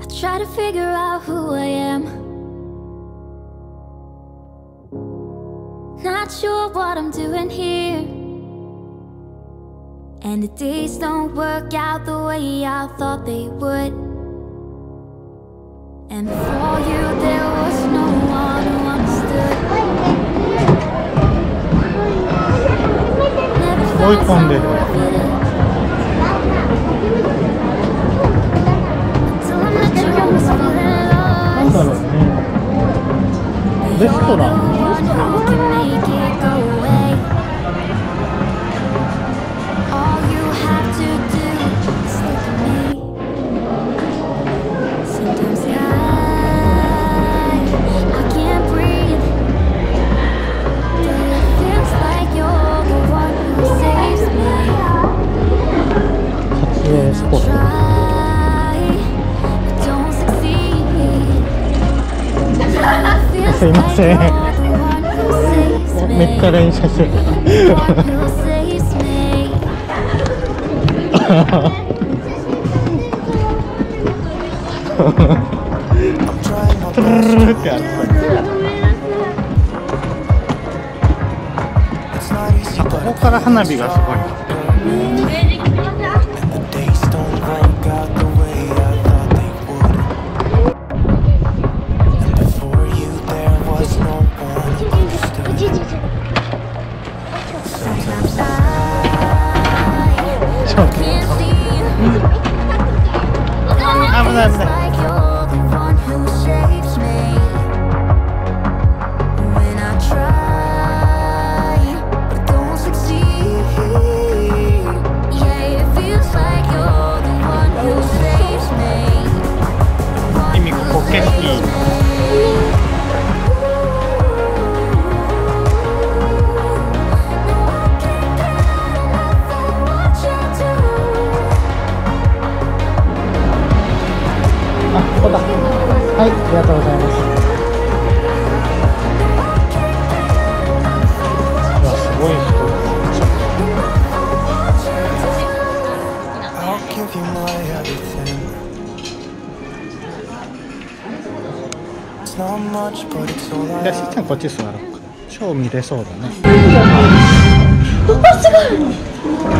I try to figure out who I am. Not sure what I'm doing here. And the days don't work out the way I thought they would. And for you, there was no one who understood. Never ポすいません。めっち連写してる。あここから花火がすごい Vamos lá, vamos lá. はいありがとうございます。すごい人。いや、しーちゃこっち座ろ超見れそうだね、すごい。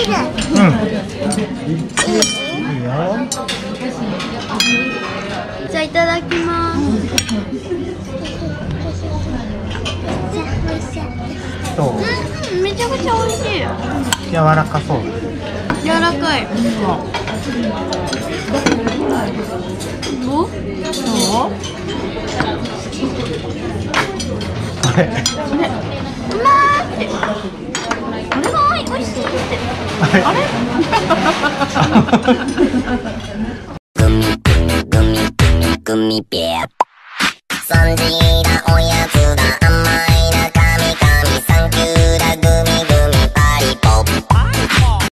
うんいいよじゃあいただきます。どううん、めちゃくちゃ美味しい。柔らかそう柔らかい。お？あれ？うまーって。あれが美味しい。あれ？